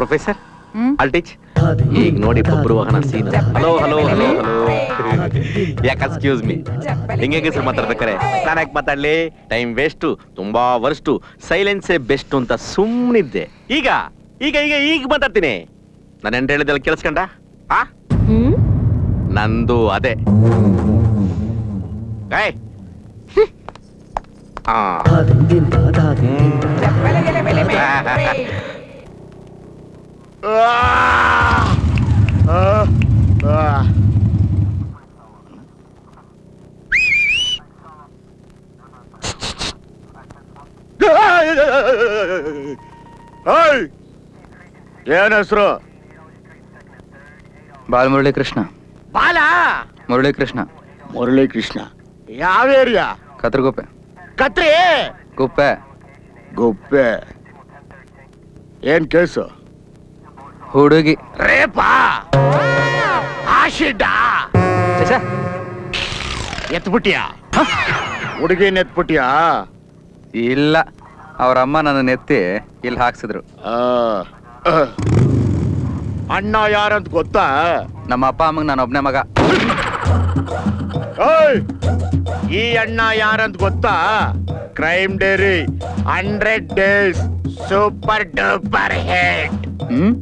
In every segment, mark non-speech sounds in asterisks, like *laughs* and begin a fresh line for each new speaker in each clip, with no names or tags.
Professor ಅಲ್ teach ಈಗ ನೋಡಿ Babruvahana scene hello hello hello hello ಯಾಕೆ ಎಕ್ಸ್ಕ್ಯೂಸ್ ಮೀ ಹಿಂಗೆ ಹೆಸರು ಮಾತಾಡ್ಬೇಕಾರೆ? ನಾನು ಯಾಕೆ ಮಾತಾಡ್ಲಿ? ಟೈಮ್ ವೇಸ್ಟು ತುಂಬಾ ವರ್ಸ್ಟು ಸೈಲೆನ್ಸೇ ಬೆಸ್ಟ್ ಅಂತ ಸುಮ್ಮನಿದ್ದೆ ಈಗ ಈಗ ಈಗ ಈಗ ಮಾತಾಡ್ತೀನಿ. ನಾನು ಎಂಟು ಹೇಳಿದೆಲ್ಲ ಕೇಳಿಸ್ಕೊಂಡ? ಆ? ನಂದು ಅದೇ. ಏಯ್! ಆ.
ಏನ್ ಹೆಸರು
ಬಾಲ್ ಮುರಳಿ ಕೃಷ್ಣ
ಬಾಲ
ಮುರಳಿ ಕೃಷ್ಣ
ಮುರಳಿ ಕೃಷ್ಣ ಯಾವ ಏರಿಯಾ?
ಕತ್ರಗುಪ್ಪೆ
ಕತ್ರಿ?
ಗುಪ್ಪೆ
ಗುಪ್ಪೆ ಏನ್ ಕೇಸು?
ಹುಡುಗಿ.
ರೇಪಾ? ಆಶಿಡ್ಡ ಎತ್ಬಿಟ್ಟಿಯಾ ಹುಡುಗಿನ ಎತ್ಬಿಟ್ಟಿಯಾ
ಇಲ್ಲ ಅವ್ರ ಅಮ್ಮ ನನ್ನ ಎತ್ತಿ ಇಲ್ಲಿ ಹಾಕ್ಸಿದ್ರು.
ಅಣ್ಣ ಯಾರಂತ ಗೊತ್ತಾ?
ನಮ್ಮ ಅಪ್ಪ ಅಮ್ಮಗ್ ನಾನು ಒಬ್ನೇ ಮಗ!
ಈ ಅಣ್ಣ ಯಾರಂತ ಗೊತ್ತಾ? Crime diary hundred days super duper hit
hmm?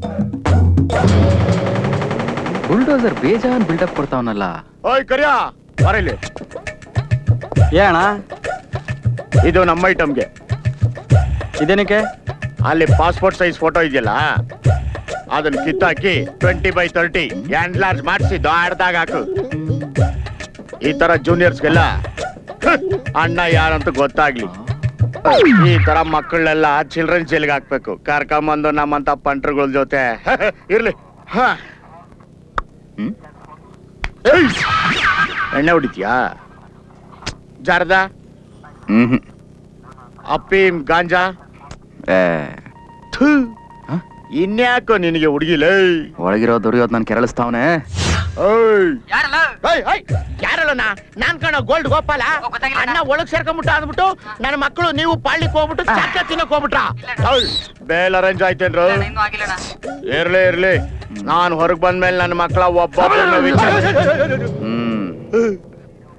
Bulldozer ಬೇಜಾನ್ ಬಿಲ್ಡಪ್ ಕೊಡ್ತಾವನಲ್ಲ.
ಓಯ್ ಕರಿಯಾ. ಬರಲಿ
ಏಣ
ಇದು ನಮ್ಮ ಐಟಮ್ಗೆ
ಇದೇನಕ್ಕೆ?
ಅಲ್ಲಿ ಪಾಸ್ಪೋರ್ಟ್ ಸೈಜ್ ಫೋಟೋ ಇದೆಯಲ್ಲ ಅದನ್ನ ಕಿತ್ತಾಕಿ ಟ್ವೆಂಟಿ ಬೈ ತರ್ಟಿ ಲಾರ್ಜ್ ಮಾಡಿಸಿ ದೊಡ್ಡದಾಗ ಹಾಕು. ಈ ತರ ಜೂನಿಯರ್ಸ್ಗೆಲ್ಲ ಅಣ್ಣ ಯಾರಂತ ಗೊತ್ತಾಗ್ಲಿ. ಈ ತರ ಮಕ್ಕಳನ್ನೆಲ್ಲ ಚಿಲ್ಡ್ರನ್ ಜೈಲ್ಗೆ ಹಾಕ್ಬೇಕು. ಕರ್ಕೊಂಬಂದು ನಮ್ಮಂತ ಪಂಟ್ರಗಳ ಜೊತೆ. *laughs* ಇರ್ಲಿ. ಹ.
ಹ್ಮ್?
ಏಯ್! ಎಣ್ಣೆ ಹೊಡಿತೀಯಾ? ಜಾರದ?
ಹ್ಮ್
ಅಪ್ಪೀಮ್ ಗಾಂಜಾ?
ಏ.
ಥೂ.
ಹ?
ಇನ್ಯಾಕೋ ನಿನಗೆ ಹುಡುಗಿಲೇ?
ಒಳಗಿರೋ ದುರ್ಯೋದ್ ನನ್ ಕೆರಳಿಸ್ತಾವನೆ.
ಯಾರಲ್ಲ? ನಾನ್ ಕಣ ಗೋಲ್ಡ್ ಗೋಪಾಲ. ಅಣ್ಣ ಒಳಗ್ ಸೇರ್ಕೊಂಡ್ಬಿಟ್ಟ ಅಂದ್ಬಿಟ್ಟು ನನ್ನ ಮಕ್ಕಳು ನೀವು ಪಾಳ್ಲಿಕ್ ಹೋಗ್ಬಿಟ್ಟು ಚಾಕ ತಿನ್ನಕ್ ಹೋಗ್ಬಿಟ್ರ? ಬೇಲ್ ಅರೇಂಜ್ ಆಯ್ತೇನ್ರು? ಇರ್ಲಿ ಇರ್ಲಿ. ನಾನ್ ಹೊರಗ್ ಬಂದ್ಮೇಲೆ ನನ್ನ ಮಕ್ಕಳ ಒಬ್ಬ
ಹ್ಮ್.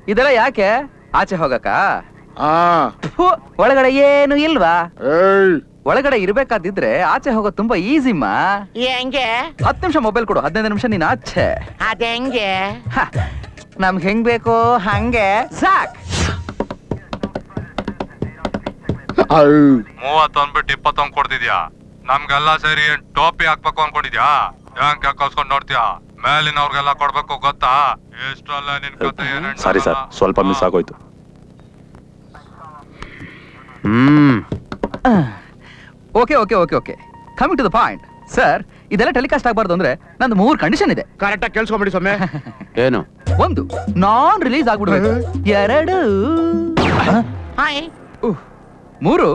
ಇದೆಲ್ಲ ಯಾಕೆ? ಆಚೆ ಹೋಗಕ್ಕ? ಒಳಗಡೆ ಏನು ಇಲ್ವಾ?
ಏಯ್.
ಒಳಗಡೆ ಇರ್ಬೇಕಾದಿದ್ರೆ ಆಚೆ ಹೋಗೋದು ತುಂಬಾ ಈಸಿಮ್ಮ
ಹೆಂಗೆ?
ಹತ್ತು ನಿಮಿಷ ಮೊಬೈಲ್ ಕೊಡು ಹದಿನೈದು ನಿಮಿಷ ನೀನ್ ಆಚೆ.
ಅದ ಹೆಂಗೆ?
ಹ, ನಮ್ಗ್ ಹೆಂಗ್ ಬೇಕು? ಹಂಗೆ. ಸಾಕ್.
ಮೂವತ್ತೊಂದ್ಬಿಟ್ಟು ಇಪ್ಪತ್ತೊಂದ್ ಕೊಡ್ತಿದ್ಯಾ? ನಮ್ಗೆಲ್ಲ ಸೇರಿ ಏನ್ ಟೋಪಿ ಹಾಕ್ಬೇಕು ಅನ್ಕೊಂಡಿದ್ಯಾ? ಬ್ಯಾಂಕ್ ಕಳ್ಸ್ಕೊಂಡ್ ನೋಡ್ತೀಯಾ? ಮೇಲಿನವ್ರಿಗೆಲ್ಲ ಕೊಡ್ಬೇಕು ಗೊತ್ತಾ? ಎಷ್ಟಲ್ಲ ನಿನ್ ಕತೆ ಏನೇನ್
ಸಾರಿ ಸರ್ ಸ್ವಲ್ಪ ಮಿಸ್ ಆಗೋಯ್ತು.
ಹ್ಮ್. Okay okay okay okay coming to the point sir ಇದೆಲ್ಲ ಟೆಲಿಕಾಸ್ಟ್ ಆಗಬಾರ್ದು ಅಂದ್ರೆ ನಂದು ಮೂರು ಕಂಡೀಷನ್ ಇದೆ.
ಕರೆಕ್ಟ್ ಆಗಿ ಕೇಳಿಸ್ಕೊಂಬಿಡಿ ಸೊಮ್ಮೆ *laughs*
ಏನು?
ಒಂದು ನಾನ್ ರಿಲೀಸ್ ಆಗ್ಬಿಡ್ಬೇಕು. ಎರಡು. ಉಹ್, ಮೂರು.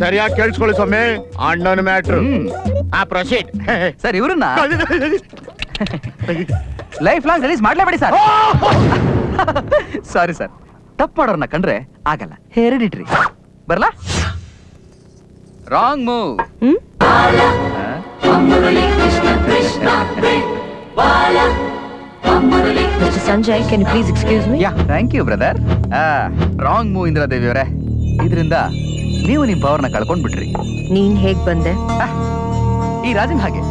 ಸರಿಯಾಗಿ ಕೇಳಿಸ್ಕೊಳ್ಳಿ ಸೊಮ್ಮೆ ಅಣ್ಣನ ಮ್ಯಾಟ್ರ್. ಆ ಪ್ರೊಸೀಡ್
ಸರ್ ಇವ್ರನ್ನ ಲೈಫ್ ಲಾಂಗ್ ರಿಲೀಸ್ ಮಾಡ್ಲೇಬೇಡಿ ಸರ್ ಸಾರಿ ಸರ್ ತಪ್ಪು ಮಾಡೋರ್ನ ಕಂಡ್ರೆ ಆಗಲ್ಲ. ಹೆರಿಡಿಟ್ರಿ ಬರ್ಲಾ? Wrong move
Sanjay can please excuse me
yeah thank you brother wrong move Indra Devi ಅವರೇ. ಇದರಿಂದ ನೀವು ನಿಮ್ಮ ಪವರ್ನ ಕಳ್ಕೊಂಡ್ ಬಿಟ್ರಿ.
ನೀನ್ ಹೇಗ್ ಬಂದೆ?
ಆ, ಈ ರಾಜನ್ ಹಾಗೆ.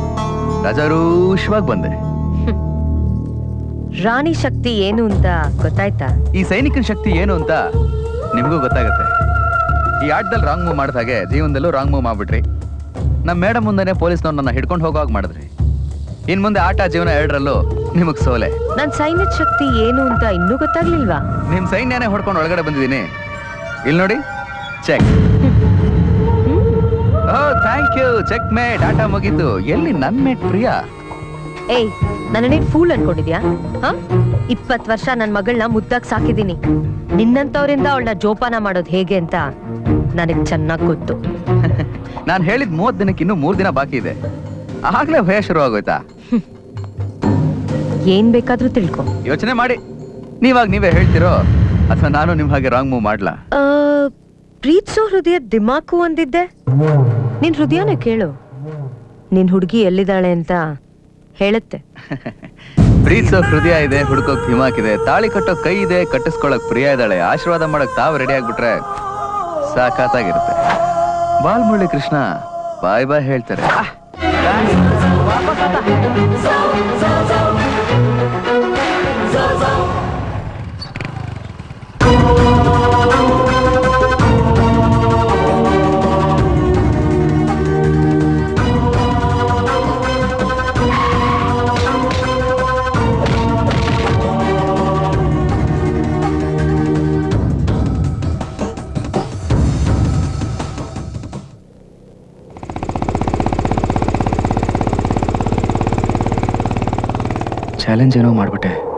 ರಾಜಾರೂಷವಾಗಿ ಬಂದೆ.
ರಾಣಿ ಶಕ್ತಿ ಏನು ಅಂತ ಗೊತ್ತಾಯ್ತಾ?
ಈ ಸೈನಿಕನ ಶಕ್ತಿ ಏನು ಅಂತ ನಿಮಗೂ ಗೊತ್ತಾಗುತ್ತೆ. ಈ ಆಟದಲ್ಲಿ ರಾಂಗ್ ಮೂವ್ ಮಾಡಿದ ಹಾಗೆ ಜೀವನದಲ್ಲೂ ರಾಂಗ್ ಮೂವ್ ಮಾಡ್ಬಿಟ್ರಿ. ನಮ್ಮ ಮೇಡಮ್ ಮುಂದೆನೆ ಪೊಲೀಸ್ನವ್ರು ನನ್ನ ಹಿಡ್ಕೊಂಡು ಹೋಗೋವಾಗ ಮಾಡಿದ್ರಿ. ಇನ್ ಮುಂದೆ ಆಟ ಜೀವನ ಎರಡರಲ್ಲೂ ನಿಮಗ್ ಸೋಲೆ.
ನನ್ ಸೈನ್ಯದ ಶಕ್ತಿ ಏನು ಅಂತ ಇನ್ನೂ ಗೊತ್ತಾಗ್ಲಿಲ್ವಾ?
ನಿಮ್ ಸೈನ್ಯನೇ ಹೊಡ್ಕೊಂಡು ಒಳಗಡೆ ಬಂದಿದ್ದೀನಿ. ಇಲ್ಲಿ ನೋಡಿ check oh thank you checkmate ಆಟ ಮುಗೀತು. ಎಲ್ಲಿ ನನ್ನ ಮೇಟ್ ಪ್ರಿಯಾ?
ಏಯ್ ನನ್ನೇನ್ ಫೂಲ್ ಅನ್ಕೊಂಡಿದ್ಯಾ? ಹ? ಇಪ್ಪತ್ ವರ್ಷ ನನ್ ಮಗಳನ್ನ ಮುದ್ದಾಗ್ ಸಾಕಿದೀನಿ ನಿನ್ನಂತವ್ರಿಂದ ಅವಳನ್ನ ಜೋಪಾನ ಮಾಡೋದ್ ಹೇಗೆ ಅಂತ ನನಗ್ ಚೆನ್ನಾಗ್ ಗೊತ್ತು. *laughs*
ನಾನು ಹೇಳಿದ ಮೂವತ್ ದಿನಕ್ಕೆ ಇನ್ನೂ ಮೂರ್ ದಿನ ಬಾಕಿ ಇದೆ. ಆಗ್ಲೇ ಭಯ ಶುರು ಆಗೋಯ್ತಾ? *laughs*
ಏನ್ ಬೇಕಾದ್ರೂ ತಿಳ್ಕೊ.
ಯೋಚನೆ ಮಾಡಿ. ನೀವಾಗ ನೀವೇ ಹೇಳ್ತಿರೋ ಅಥವಾ ನಾನು ನಿಮ್ ಹಾಗೆ ರಾಂಗ್ ಮೂವ್ ಮಾಡ್ಲಾ?
ಆ, ಪ್ರೀತ್ಸೋ ಹೃದಯ ದಿಮಾಕು ಒಂದಿದ್ದೆ ನಿನ್ ಹೃದಯನೇ ಕೇಳು. ನಿನ್ ಹುಡುಗಿ ಎಲ್ಲಿದ್ದಾಳೆ ಅಂತ ಹೇಳುತ್ತೆ.
ಪ್ರೀತಿಸೋ ಹೃದಯ ಇದೆ, ಹುಡುಕೋಕ್ ಹಿಮಾಕಿದೆ ತಾಳಿ ಕಟ್ಟೋ ಕೈ ಇದೆ, ಕಟ್ಟಿಸ್ಕೊಳಕ್ ಪ್ರಿಯ ಇದ್ದಾಳೆ. ಆಶೀರ್ವಾದ ಮಾಡಕ್ ತಾವ್ ರೆಡಿ ಆಗ್ಬಿಟ್ರೆ ಸಾಕಾತಾಗಿರುತ್ತೆ. ಬಾಲ್ಮುರಳಿ ಕೃಷ್ಣ, ಬಾಯ್ ಬಾಯ್ ಹೇಳ್ತಾರೆ. ಚಾಲೆಂಜ್ ಏನೋ ಮಾಡ್ಬಿಟ್ಟೆ.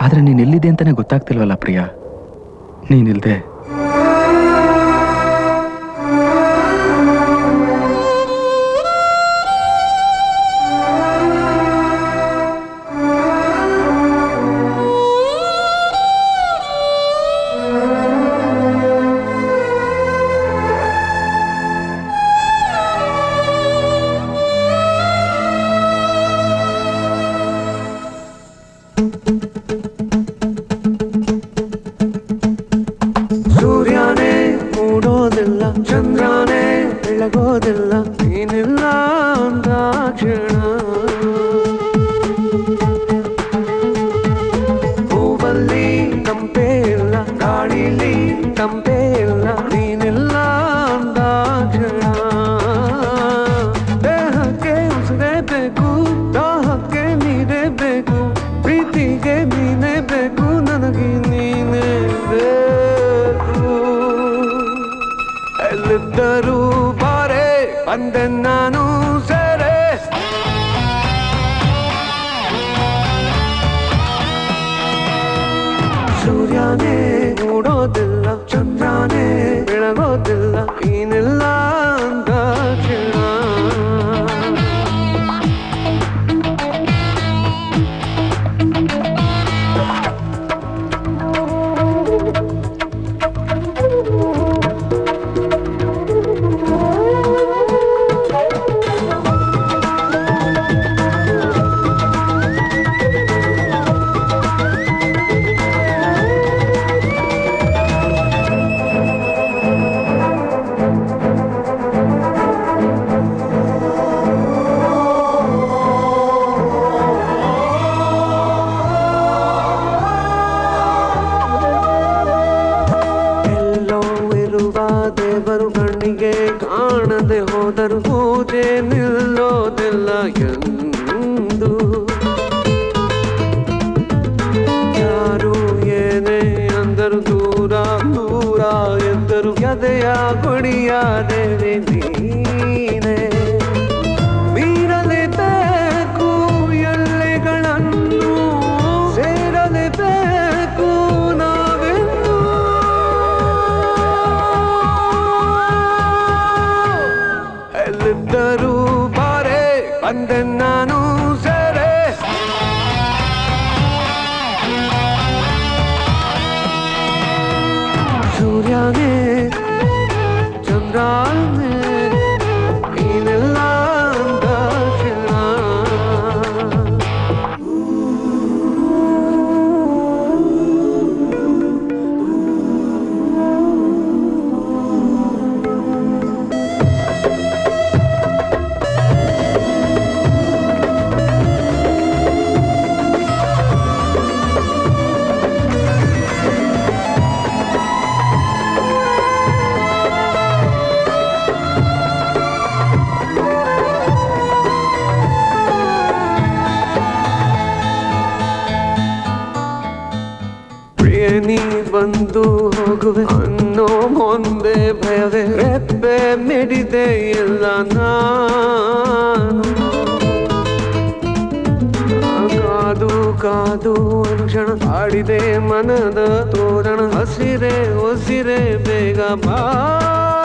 ಆದ್ರೆ ನೀನ್ ಎಲ್ಲಿದೆ ಅಂತಾನೆ ಗೊತ್ತಾಗ್ತಿಲ್ವಲ್ಲ ಪ್ರಿಯಾ? ನೀನಿಲ್ದೆ.
ಎಲ್ಲಿದ್ದರೂ ಬಾರೆ ಬಂದೆ ನಾನು ಸೇರೆ ಸೂರ್ಯನೇ ಮೂಡೋದಿಲ್ಲ ಚಂದ್ರನೇ ಆಡಿದೆ ಮನದ ತೋರಣ ಹಸಿರೆ ಉಸಿರೆ ಬೇಗ ಬಾರೆ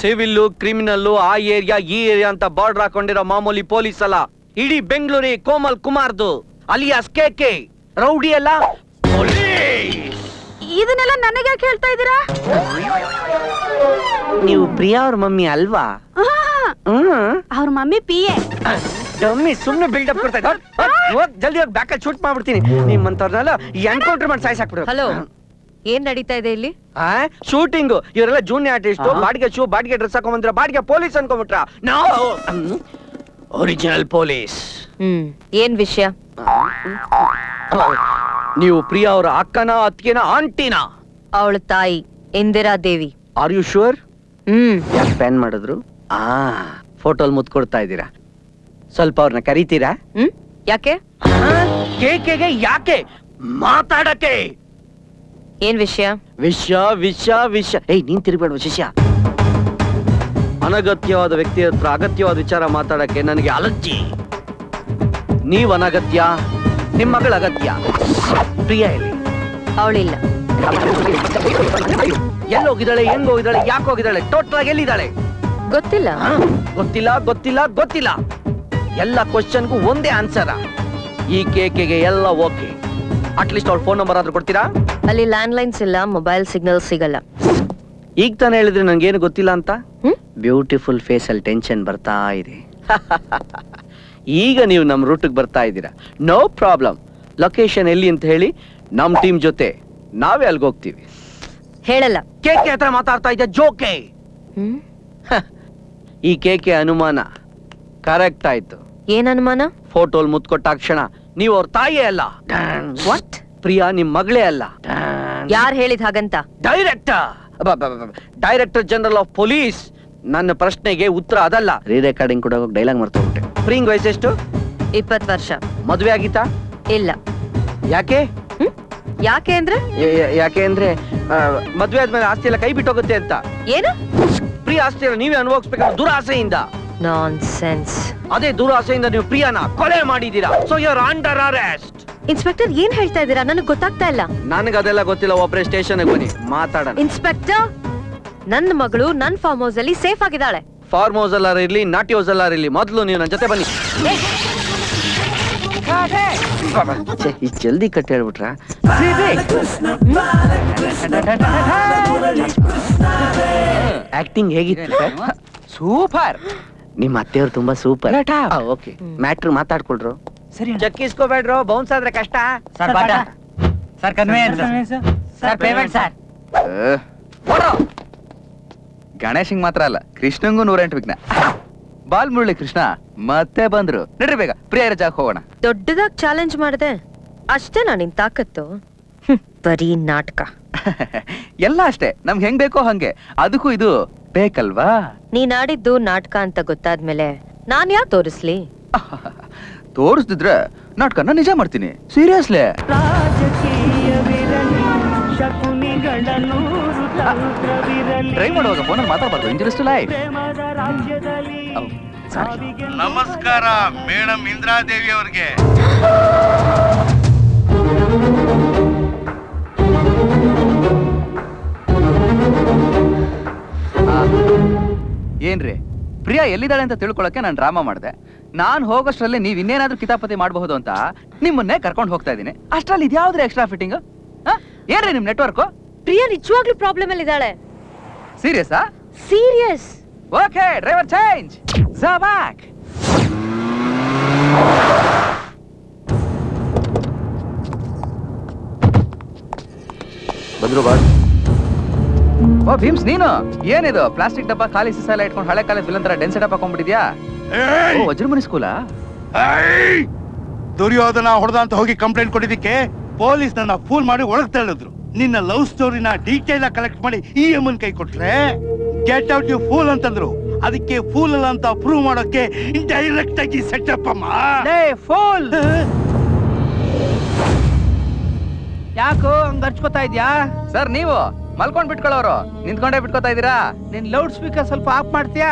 ಸಿವಿಲ್ ಕ್ರಿಮಿನಲ್ ಆ ಏರಿಯಾ ಈ ಏರಿಯಾ ಅಂತ ಬಾರ್ಡರ್ ಹಾಕೊಂಡಿರೋ ಮಾಮೂಲಿ ಪೊಲೀಸ್ ಅಲ್ಲ. ಇಡೀ ಬೆಂಗಳೂರಿ ಕೋಮಲ್ ಕುಮಾರ್ದು ಅಲಿಯಾಸ್ ಕೆ ಕೆ. ರೌಡಿ ಅಲ್ಲ?
ಇದನ್ನೆಲ್ಲ ನನಗೆ ಹೇಳ್ತಾ ಇದ್ದೀರಾ?
ನೀವು ಪ್ರಿಯಾ ಅವ್ರ ಮಮ್ಮಿ ಅಲ್ವಾ?
ಅವ್ರ ಮಮ್ಮಿ ಪಿ ಎ.
ಡಮ್ಮಿ ಸುಮ್ಮನೆ ಬಿಲ್ಡಪ್ ಕೊಡ್ತಾ ಇದ್ದಾರೆ ಹೋಗ್ ಜಲ್ದಿ ಹೋಗಿ ಬ್ಯಾಕಲ್ಲಿ ಶೂಟ್ ಮಾಡ್ಬಿಡ್ತೀನಿ. ನಿಮ್ಮಂತವ್ರನ್ನೆಲ್ಲ ಎನ್ಕೌಂಟರ್ ಮಾಡಿ ಸಾಯಿಸಾಕ್ಬಿಡು.
ಹಲೋ ಏನ್ ನಡೀತಾ ಇದೆ ಇಲ್ಲಿ?
ಶೂಟಿಂಗ್ ಇವರೆಲ್ಲ ಜೂನಿಯರ್ ಆರ್ಟಿಸ್ಟ್ ಬಾಡಿಗೆ ಶೂ ಬಾಡಿಗೆ ಡ್ರೆಸ್ ಹಾಕೊಂಡ್ಬಂದ್ರ ಬಾಡಿಗೆ ಪೊಲೀಸ್ ಅನ್ಕೊಂಡ್ಬಿಟ್ರ. ನಾವು ಒರಿಜಿನಲ್ ಪೊಲೀಸ್
ಹ್ಮ್. ಏನ್ ವಿಷಯ?
ನೀವು ಪ್ರಿಯಾ ಅವರ ಅಕ್ಕನ ಅತ್ತಿಗೆನ ಆಂಟಿನ?
ಅವಳ ತಾಯಿ Indira Devi.
Are you sure
hmm.
ಯಾಕೆ ಪ್ಯಾನ್ ಮಾಡಿದ್ರು? ಆ ಫೋಟೋಲ್ ಮುತ್ ಕೊಡ್ತಾ ಇದ್ದೀರಾ? ಸ್ವಲ್ಪ ಅವ್ರನ್ನ ಕರೀತೀರಾ?
ಹ್ಮ್. ಯಾಕೆ?
ಕೇಕೆಗೆ ಯಾಕೆ ಮಾತಾಡಕ್ಕೆ?
ಏನ್ ವಿಷಯ?
ವಿಷ ವಿಷ ವಿಷ. ಏಯ್ ನೀನ್ ತಿರುಗಬೇಡ ಶಿಷ್ಯ. ಅನಗತ್ಯವಾದ ವ್ಯಕ್ತಿ ಹತ್ರ ಅಗತ್ಯವಾದ ವಿಚಾರ ಮಾತಾಡಕ್ಕೆ ನನಗೆ ಅಲರ್ಜಿ. ನೀವ್ ಅನಗತ್ಯ ನಿಮ್ ಮಗಳ ಅಗತ್ಯ. ಪ್ರಿಯ ಇಲ್ಲಿ
ಅವಳಿಲ್ಲ.
ಎಲ್ಲಿ ಹೋಗಿದ್ದಾಳೆ ಹೆಂಗ್ ಹೋಗಿದ್ದಾಳೆ ಯಾಕೆ ಹೋಗಿದ್ದಾಳೆ ಟೋಟಲ್ ಆಗಿ ಎಲ್ಲಿದ್ದಾಳೆ?
ಗೊತ್ತಿಲ್ಲ.
ಆ? ಗೊತ್ತಿಲ್ಲ ಗೊತ್ತಿಲ್ಲ ಗೊತ್ತಿಲ್ಲ. ಎಲ್ಲ ಕ್ವಶನ್ಗೂ ಒಂದೇ ಆನ್ಸರ್. ಈ ಕೇಕೆಗೆ ಎಲ್ಲ ಓಕೆ. ಅಟ್ಲೀಸ್ಟ್ ಅವ್ಳ ಫೋನ್ ನಂಬರ್ ಆದ್ರೂ ಕೊಡ್ತೀರಾ?
ಅಲ್ಲಿ ಲ್ಯಾಂಡ್ ಲೈನ್ಸ್ ಇಲ್ಲ ಮೊಬೈಲ್ ಸಿಗ್ನಲ್ ಸಿಗಲ್ಲ.
ಈಗ ತಾನೇ ಹೇಳಿದ್ರೆ ನಂಗೇನು ಗೊತ್ತಿಲ್ಲ ಅಂತ?
ಹ್ಮ್?
ಬ್ಯೂಟಿಫುಲ್ ಫೇಸ್ ಅಲ್ಲಿ ಟೆನ್ಷನ್ ಬರ್ತಾ ಇದೆ. *laughs* ಈಗ ನೀವು ನಮ್ಮ ರೂಟಿಗೆ ಬರ್ತಾ ಇದ್ದೀರಾ. ನೋ ಪ್ರಾಬ್ಲಮ್ ಲೊಕೇಶನ್ ಎಲ್ಲಿ ಅಂತ ಹೇಳಿ ನಮ್ಮ ಟೀಮ್ ಜೊತೆ ನಾವೇ ಅಲ್ಗೆ ಹೋಗ್ತೀವಿ.
ಹೇಳಲ್ಲ.
ಕೇಕೆ ಹತ್ರ ಮಾತಾಡ್ತಾ ಇದ್ದೆ ಜೋಕೆ
ಹ್ಮ್? *laughs*
ಈ ಕೇಕೆ ಅನುಮಾನ ಕರೆಕ್ಟ್ ಆಯ್ತು
ಏನ್ ಅನುಮಾನ?
ಫೋಟೋಲ್ ಮುತ್ಕೊಟ್ಟ ಕ್ಷಣ ನೀವು ಅವ್ರ ತಾಯಿಯೇ ಅಲ್ಲ.
ವಾಟ್
ಪ್ರಿಯಾ ನಿಮ್ ಮಗಳೇ ಅಲ್ಲ.
ಯಾರು ಹೇಳಿದ ಹಾಗಂತ?
Director director general of police ನನ್ನ ಪ್ರಶ್ನೆಗೆ ಉತ್ತರ ಅದಲ್ಲ. ರೀ ರೆಕಾರ್ಡಿಂಗ್ ಕೂಡ ಡೈಲಾಗ್ ಮರ್ತೋಗ್ಬಿಟ್ಟೆ ವಯಸ್ಸು ಎಷ್ಟು?
ಇಪ್ಪತ್ತು ವರ್ಷ.
ಮದುವೆ ಆಗಿತ್ತಾ?
ಇಲ್ಲ.
ಯಾಕೆ?
ಹ್ಮ್? ಯಾಕೆ ಅಂದ್ರೆ?
ಯಾ- ಯಾ- ಯಾಕೆ ಅಂದ್ರೆ ಮದುವೆ ಮದ್ವೆ ಆದ್ಮೇಲೆ ಆಸ್ತಿ ಎಲ್ಲ ಕೈ ಬಿಟ್ಟೋಗುತ್ತೆ ಅಂತ.
ಏನು?
ಪ್ರಿಯ ಆಸ್ತಿ ಎಲ್ಲ ನೀವೇ ಅನುಭವಿಸ್ಬೇಕಾದ ದುರಾಸೆಯಿಂದ.
ನಾನ್ ಸೆನ್ಸ್
ಅದೇ ದುರಾಸೆಯಿಂದ ನೀವು ಪ್ರಿಯಾನ ಕೊಲೆ ಮಾಡಿದ್ದೀರಾ. So you're under arrest
inspector ಏನ್ ಹೇಳ್ತಾ ಇದ್ದೀರಾ? ನನಗ್ ಗೊತ್ತಾಗ್ತಾ ಇಲ್ಲ.
ನನಗೆ ಅದೆಲ್ಲ ಗೊತ್ತಿಲ್ಲ. ಒಬ್ಬರೇ ಸ್ಟೇಷನ್ ಬನ್ನಿ. ಮಾತಾಡೋಣ.
ಇನ್ಸ್ಪೆಕ್ಟರ್ ನನ್ನ ಮಗಳು ನನ್ ಫಾರ್ಮ್ ಹೌಸ್ ಅಲ್ಲಿ ಸೇಫ್ ಆಗಿದ್ದಾಳೆ.
ಫಾರ್ಮ್ ಹೌಸ್ ಅಲ್ಲಾರ ಇರ್ಲಿ ನಾಟಿ ಹೌಸ್ ಅಲ್ಲಾರ ಇರ್ಲಿ ಮೊದಲು ನೀವು ನನ್ನ ಜೊತೆ ಬನ್ನಿ. ಜಲ್ದಿ ಕಟ್ಟಿ ಹೇಳ್ಬಿಟ್ರ? ಆಕ್ಟಿಂಗ್ ಹೇಗಿತ್ತು?
ಸೂಪರ್.
ನಿಮ್ಮ ಅತ್ತೆಯವ್ರು ತುಂಬಾ ಸೂಪರ್. ಓಕೆ. ಮ್ಯಾಟ್ರ್ ಮಾತಾಡ್ಕೊಳ್ರು.
ಸರಿ
ಚಕ್ಕಿಸ್ಕೋಬೇಡ್ರು ಬೌನ್ಸ್ ಆದ್ರೆ ಕಷ್ಟ.
ಸರ್ ಬಾಟ. Sir convince sir payment sir
ಗಣೇಶಂಗ್ ಮಾತ್ರ ಅಲ್ಲ ಕೃಷ್ಣಂಗೂ ನೂರೆಂಟು ವಿಘ್ನ. ಬಾಲ್ ಮುರಳಿ ಕೃಷ್ಣ ಮತ್ತೆ ಬಂದ್ರು. ನಡ್ರಿ ಬೇಗ ಪ್ರಿಯರ ಜಾಗ ಹೋಗೋಣ.
ದೊಡ್ಡದಾಗ್ ಚಾಲೆಂಜ್ ಮಾಡಿದೆ. ಅಷ್ಟೇ ನಿನ್ ತಾಕತ್ತು? ಬರೀ ನಾಟಕ. *laughs*
ಎಲ್ಲ ಅಷ್ಟೇ ನಮ್ಗೆ ಹೆಂಗ್ ಬೇಕೋ ಹಂಗೆ. ಅದಕ್ಕೂ ಇದು ಬೇಕಲ್ವಾ?
ನೀನ್ ಆಡಿದ್ದು ನಾಟಕ ಅಂತ ಗೊತ್ತಾದ್ಮೇಲೆ ನಾನ್ ಯಾವ ತೋರಿಸ್ಲಿ? *laughs*
ತೋರಿಸ್ದಿದ್ರೆ ನಾಟಕನ ನಿಜ ಮಾಡ್ತೀನಿ. ಸೀರಿಯಸ್ಲಿ ಟ್ರೈ ಮಾಡುವಾಗ ಫೋನಲ್ಲಿ ಮಾತಾಡಬಾರ್ದು. ಇಂಟ್ರೆಸ್ಟ್ ಲೈಫ್
ನಮಸ್ಕಾರ ಮೇಡಮ್ ಇಂದ್ರಾದೇವಿ ಅವ್ರಿಗೆ. *laughs*
ಪ್ರಿಯಾ ಎಲ್ಲಿದ್ದಾಳೆ ಅಂತ ತಿಳ್ಕೊಳ್ಳೋಕೆ ನಾನು ಡ್ರಾಮಾ ಮಾಡಿದೆ. ನಾನು ಹೋಗೋಷ್ಟರಲ್ಲಿ ನೀವು ಇನ್ನೇನಾದ್ರೂ ಕಿತಾಪತಿ ಮಾಡಬಹುದು ಅಂತ ನಿಮ್ಮನ್ನೇ ಕರ್ಕೊಂಡು ಹೋಗ್ತಾ ಇದ್ದೀನಿ. ಅಷ್ಟ್ರಲ್ಲಿ ಇದ್ಯಾವ್ದ್ರಿ ಎಕ್ಸ್ಟ್ರಾ ಫಿಟ್ಟಿಂಗ್ ಏನ್ರಿ ನಿಮ್ ನೆಟ್ವರ್ಕು
ಪ್ರಿಯಾ ನಿಜವಾಗ್ಲೂ ಪ್ರಾಬ್ಲಮ್ ಅಲ್ಲಿ ಇದ್ದಾಳೆ
serious
serious
okay driver change back
ಬಂದ್ರು ಬಾಳ್.
ಓ ಭೀಮ್ಸ್ ನೀನು? ಏನಿದು? ಪ್ಲಾಸ್ಟಿಕ್ ಡಬ್ಬ ಖಾಲಿ ಸಿಸ ಎಲ್ಲ ಇಟ್ಕೊಂಡು ಹಳೆ ಕಾಲೇಜ್ ವಿಲನ್ ತರ ಡೆನ್ಸ್ ಡಬ್ಬ ಹಾಕೊಂಡ್ಬಿಟ್ಟಿದ್ಯಾ? ಓ ಸ್ಕೂಲ!
ದುರ್ಯೋಧನ ಹೊಡೆದ ಅಂತ ಹೋಗಿ ಕಂಪ್ಲೇಂಟ್ ಕೊಟ್ಟಿದ್ದಕ್ಕೆ ಪೊಲೀಸ್ ನನ್ನ ಫೂಲ್ ಮಾಡಿ ಒಳಗ್ ತಳ್ಳಿದ್ರು. ನಿನ್ನ ಲವ್ ಸ್ಟೋರಿನ ಡೀಟೇಲ್ ಕಲೆಕ್ಟ್ ಮಾಡಿ ಈ ಎಮ್ಮನ್ ಕೈ ಕೊಟ್ರೆ? ಗೆಟ್ ಔಟ್ ಯು ಫೂಲ್ ಅಂತಂದ್ರು. ಅದಕ್ಕೆ ಫೂಲ್ ಅಲ್ಲ ಅಂತ ಪ್ರೂವ್ ಮಾಡೋಕೆ ಡೈರೆಕ್ಟ್ ಆಗಿ ಸೆಟಪ್ ಅಮ್ಮ.
ಫೂಲ್
ಯಾಕೋ ಹಂಗ ಹರ್ಚ್ಕೋತಾ ಇದ್ಯಾ?
ಸರ್ ನೀವು? ಮಲ್ಕೊಂಡ್ ಬಿಟ್ಕೊಳ್ಳೋರು. ನಿಂತ್ಕೊಂಡೇ ಬಿಟ್ಕೋತಾ ಇದೀರಾ
ನಿನ್ ಲೌಡ್ ಸ್ಪೀಕರ್ ಸ್ವಲ್ಪ ಆಫ್ ಮಾಡ್ತೀಯಾ?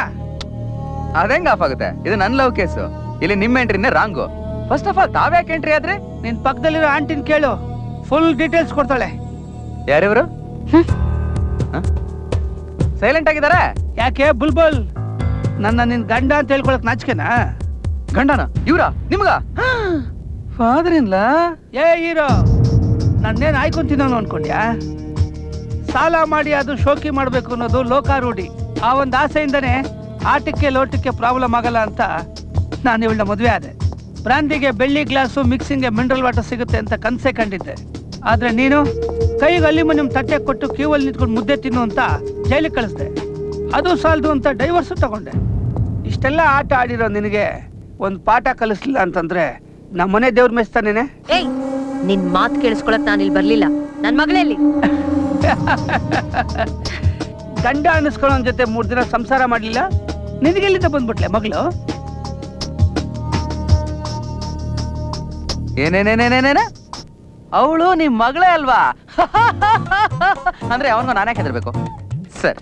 ಅದೇಂಗ್ ಆಫ್ ಆಗುತ್ತೆ? ಇದು ನನ್ ಲವ್ ಕೇಸು. ಇಲ್ಲಿ ನಿಮ್ಮ ಎಂಟ್ರಿನೇ ರಾಂಗು. ಫಸ್ಟ್ ಆಫ್ ಆಲ್ ತಾವ್ಯಾಕೆ ಎಂಟ್ರಿ ಆದ್ರೆ?
ನಿನ್ ಪಕ್ಕದಲ್ಲಿರೋ ಆಂಟಿನ್ ಕೇಳು. ಫುಲ್ ಡೀಟೇಲ್ಸ್ ಕೊಡ್ತಾಳೆ.
ಯಾರಿವರು? ಸೈಲೆಂಟ್ ಆಗಿದ್ದಾರೆ?
ಯಾಕೆ ಬುಲ್ಬುಲ್? ನನ್ನ ನಿನ್ ಗಂಡ ಅಂತ ಹೇಳ್ಕೊಳಕ್ ನಾಚಿಕೆನಾ?
ಗಂಡನ? ಇವ್ರ? ನಿಮ್ಗ? ಫಾದರ್ ಇನ್ಲಾ
ಏ ಹೀರೋ ನನ್ನೇನ್ ಆಯ್ಕೊಂತೀನೋ ಅನ್ಕೊಂಡ್ಯಾ? ಸಾಲ ಮಾಡಿ ಅದು ಶೋಕಿ ಮಾಡಬೇಕು ಅನ್ನೋದು ಲೋಕಾರೂಢಿ. ಆ ಒಂದು ಆಸೆಯಿಂದನೇ ಆಟಕ್ಕೆ ಲೋಟಕ್ಕೆ ಪ್ರಾಬ್ಲಮ್ ಆಗಲ್ಲ ಅಂತ ನಾನು ಇವಳ ಮದುವೆ ಆದೆ. ಬ್ರಾಂದಿಗೆ ಬೆಳ್ಳಿ ಗ್ಲಾಸು, ಮಿಕ್ಸಿಂಗ್ಗೆ ಮಿನರಲ್ ವಾಟರ್ ಸಿಗುತ್ತೆ ಅಂತ ಕನಸೇ ಕಂಡಿದ್ದೆ. ಆದ್ರೆ ನೀನು ಕೈಗೆ ಅಲ್ಯೂಮಿನಿಯಂ ತಟ್ಟೆ ಕೊಟ್ಟು ಕ್ಯೂವಲ್ಲಿ ನಿಂತ್ಕೊಂಡು ಮುದ್ದೆ ತಿನ್ನು ಅಂತ ಜೈಲಿಗೆ ಕಳಿಸ್ದೆ. ಅದು ಸಾಲದು ಅಂತ ಡೈವರ್ಸು ತಗೊಂಡೆ. ಇಷ್ಟೆಲ್ಲ ಆಟ ಆಡಿರೋ ನಿನಗೆ ಒಂದು ಪಾಠ ಕಲಿಸ್ಲಿಲ್ಲ ಅಂತಂದ್ರೆ ನಮ್ಮ ಮನೆ ದೇವ್ರ ಮೆಚ್ತಾನೇನೆ
ಏಯ್, ನಿನ್ ಮಾತು ಕೇಳಿಸ್ಕೊಳಕ್ ನಾನು ಇಲ್ಲಿ ಬರ್ಲಿಲ್ಲ. ನನ್ ಮಗಳಲ್ಲಿ *laughs*
ಗಂಡ ಅನ್ನಿಸ್ಕೊಳ್ಳೋ ಜೊತೆ ಮೂರ್ ದಿನ ಸಂಸಾರ ಮಾಡ್ಲಿಲ್ಲ? ನಿನಗೆಲ್ಲಿಂದ ಬಂದ್ಬಿಟ್ಲೆ ಮಗಳು?
ಏನೇನೇನೇನೇನೇನ? ಅವಳು ನಿಮ್ ಮಗಳೇ ಅಲ್ವಾ? *laughs* ಅಂದ್ರೆ ಅವನಿಗೂ ನಾನೇ ಹೆದರ್ಬೇಕು? ಸರ್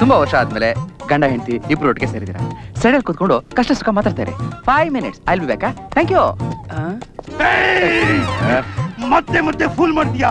ತುಂಬಾ ವರ್ಷ ಆದ್ಮೇಲೆ ಗಂಡ ಹೆಂಡತಿ ಇಬ್ರು ಒಟ್ಟಿಗೆ ಸೇರಿದಿರ ಸೈಡಲ್ಲಿ ಕೂತ್ಕೊಂಡು ಕಷ್ಟ ಸುಖ ಮಾತಾಡ್ತಾರೆ ಫೈವ್ ಮಿನಿಟ್ಸ್ ಐಲ್ ಬಿ ಬೇಕಾ ಥ್ಯಾಂಕ್ ಯು
ಮತ್ತೆ ಮತ್ತೆ ಫುಲ್ ಮಾಡ್ತೀಯಾ?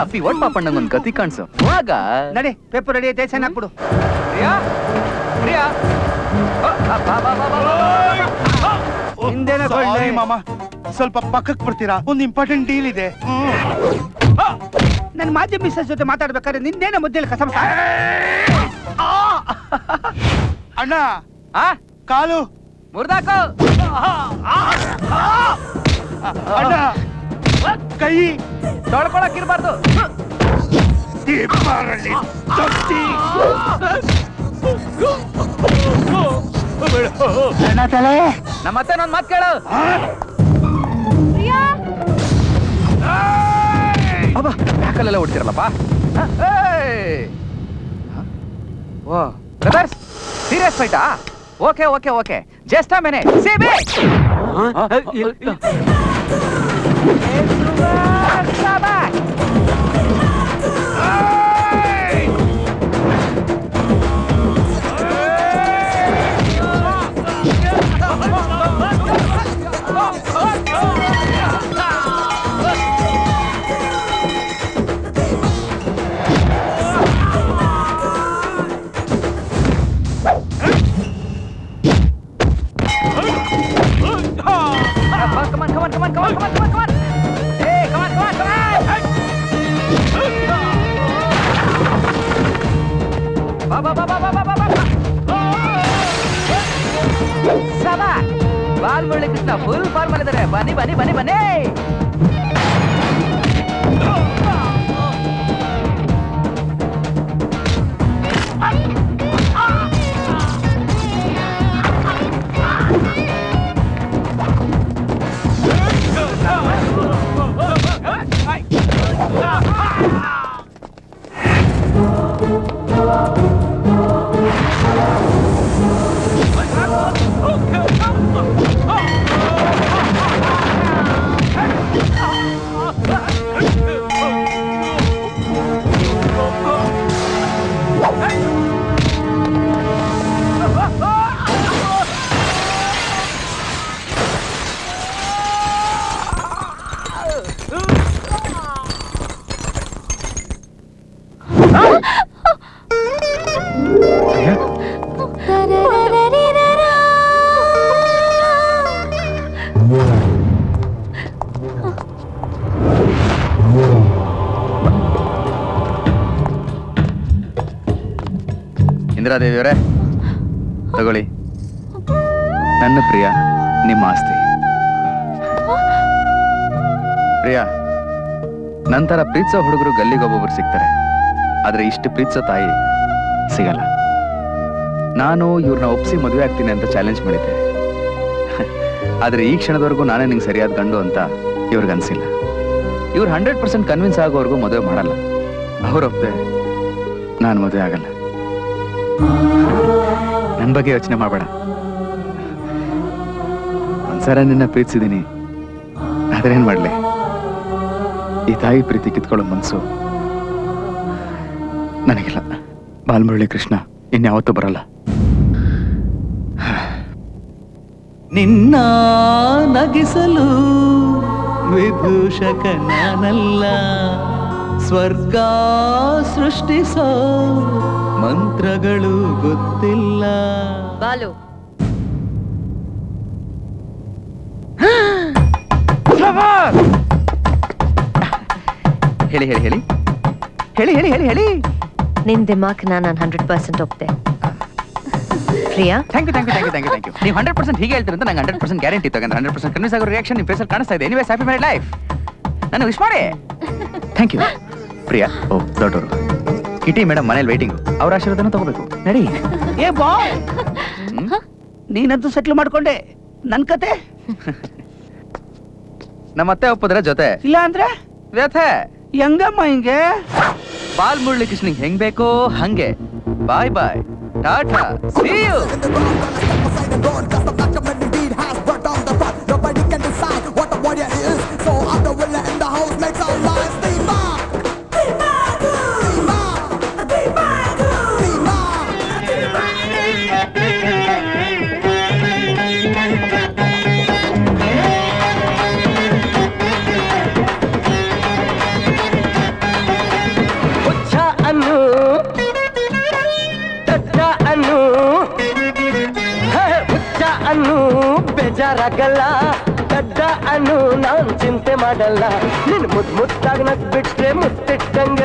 ಅಪ್ಪಿ ಒಟ್ ಪಾಪಣ್ಣಂಗ್ ಒಂದ್ ಗತಿ ಕಾಣಿಸು. ಆಗ
ನಡಿ ಪೇಪರ್ ರೆಡಿ ಐತೆ ಚೆನ್ನಾಗಿ ಹಾಕ್ಬಿಡು.
ಪ್ರಿಯಾ ಪ್ರಿಯಾ.
ಹಿಂದೆನೆ
ಮಾಮ. ಸ್ವಲ್ಪ ಪಕ್ಕಕ್ಕೆ ಬರ್ತೀರಾ? ಒಂದು ಇಂಪಾರ್ಟೆಂಟ್ ಡೀಲ್ ಇದೆ.
ನನ್ನ ಮಾಜಿ ಮಿಸ್ಸಸ್ ಜೊತೆ ಮಾತಾಡ್ಬೇಕಾದ್ರೆ ನಿಂದೇನ ಮುದ್ದೆಲಿ ಕಸಮ
ಅಣ್ಣ.
ಆ?
ಕಾಲು.
ಮುರ್ದಾಕು.
ಅಣ್ಣ. ಕೈ
ತೊಳ್ಕೊಳಕ್ ಇರ್ಬಾರ್ದು
ತೊಟ್ಟಿ.
ನಮ್ಮ ಅತ್ತೆ ನನ್ನ ಮಾತ್ ಕೇಳು. ಅಬ್ಬ ಏಯ್! ಹ? ಓ ಬ್ರದರ್ಸ್ ಸೀರಿಯಸ್ ಫೈಟಾ ಓಕೆ ಓಕೆ ಓಕೆ. ಜಸ್ಟ್ ಆ? ಮೆನೆ ಸೇಬೆ ಇಂದಿರಾದೇವಿಯವರೇ ತಗೊಳ್ಳಿ. ನನ್ನ ಪ್ರಿಯ, ನಿಮ್ಮ ಆಸ್ತಿ. ಪ್ರಿಯ, ನಂತರ ಪ್ರೀತ್ಸ ಹುಡುಗರು ಗಲ್ಲಿಗೊಬ್ಬೊಬ್ರು ಸಿಗ್ತಾರೆ. ಆದ್ರೆ ಇಷ್ಟು ಪ್ರೀತ್ಸ ತಾಯಿ ಸಿಗಲ್ಲ. ನಾನು ಇವ್ರನ್ನ ಒಪ್ಸಿ ಮದುವೆ ಆಗ್ತೀನಿ ಅಂತ ಚಾಲೆಂಜ್ ಮಾಡಿದ್ದೆ. ಆದ್ರೆ ಈ ಕ್ಷಣದವರೆಗೂ ನಾನೇ ನಿಂಗೆ ಸರಿಯಾದ ಗಂಡು ಅಂತ ಇವ್ರಿಗನ್ಸಿಲ್ಲ ಇವ್ರು ಹಂಡ್ರೆಡ್ ಪರ್ಸೆಂಟ್ ಕನ್ವಿನ್ಸ್ ಆಗೋವರೆಗೂ ಮದುವೆ ಮಾಡಲ್ಲ. ಅವ್ರೊಪ್ತೆ ನಾನು ಮದುವೆ ಆಗಲ್ಲ. ಬಗ್ಗೆ ಯೋಚನೆ ಮಾಡಬೇಡ. ಒಂದ್ಸಲ ನಿನ್ನ ಪ್ರೀತ್ಸಿದೀನಿ. ಆದ್ರೆ ಏನ್ ಮಾಡ್ಲಿ? ಈ ತಾಯಿ ಪ್ರೀತಿ ಕಿತ್ಕೊಳ್ಳೋ ಮನ್ಸು ನನಗಿಲ್ಲ. ಬಾಲ್ಮುರಳಿ ಕೃಷ್ಣ ಇನ್ಯಾವತ್ತೂ ಬರಲ್ಲ. ನಿನ್ನ ನಗಿಸಲು ವಿಭೂಷಕ ನಾನಲ್ಲ ಸ್ವರ್ಗ ಸೃಷ್ಟಿಸೋ ಮಂತ್ರಗಳು ಗೊತ್ತಿಲ್ಲ.
ಬಾಲು.
ಹೇಳಿ ಹೇಳಿ ಹೇಳಿ. ಹೇಳಿ ಹೇಳಿ ಹೇಳಿ ಹೇಳಿ.
ನಿನ್ ದಿಮಾಕ್ನ ನಾನು hundred percent ಒಪ್ತೆ. Priya?
Thank you thank you thank you thank you thank you ನೀವು ಹಂಡ್ರೆಡ್ ಪರ್ಸೆಂಟ್ ಹೀಗೆ ಹೇಳ್ತೀರಿ ಅಂತ ನಂಗೆ ಹಂಡ್ರೆಡ್ ಪರ್ಸೆಂಟ್ ಗ್ಯಾರಂಟಿ ತಗೊಂಡ್ರೆ. ಹಂಡ್ರೆಡ್ ಪರ್ಸೆಂಟ್ ಕನ್ವಿನ್ಸ್ ಆಗೋ ರಿಯಾಕ್ಷನ್ ನಿಮ್ಮ ಫೇಸಲ್ಲಿ ಕಾಣಿಸ್ತಾ ಇದೆ. ಎನಿವೇಸ್ ಹ್ಯಾಪಿ ಮ್ಯಾರಿಡ್ ಲೈಫ್ ನಾನು ವಿಶ್ ಮಾಡಿ. *laughs* ಥ್ಯಾಂಕ್ ಯು *laughs* ಪ್ರಿಯಾ ಓ ದೊಡ್ಡವರು. ಕಿಟಿ ಮೇಡಮ್ ಮನೇಲಿ ವೇಟಿಂಗು ಅವ್ರ ಆಶೀರ್ವಾದನ ತಗೋಬೇಕು. ನಡಿ.
ಏ ಬಾ. ನೀನಂತೂ ಸೆಟ್ಲ್ ಮಾಡ್ಕೊಂಡೆ. ನನ್ ಕತೆ?
ನಮ್ಮ ಅತ್ತೆ ಒಪ್ಪಿದ್ರೆ ಜೊತೆ.
ಇಲ್ಲ ಅಂದ್ರೆ?
ವ್ಯಥೆ.
ಹೆಂಗಮ್ಮ ಹಿಂಗೆ?
ಬಾಲ್ ಮುರಳಿ ಕೃಷ್ಣಿಗೆ ಹೆಂಗ್ ಬೇಕೋ ಹಂಗೆ. Bye bye. Tata. See you
ಹುಚ್ಚ ಬೇಜಾರಾಗಲ್ಲ ದಡ್ಡ ಅನ್ನು ನಾನ್ ಚಿಂತೆ ಮಾಡಲ್ಲ. ನಿನ್ ಮುದ್ ಮುದ್ದಾಗ್ ನಗ್ ಬಿಟ್ರೆ ಮುತ್ತಿಟ್ಟಂಗ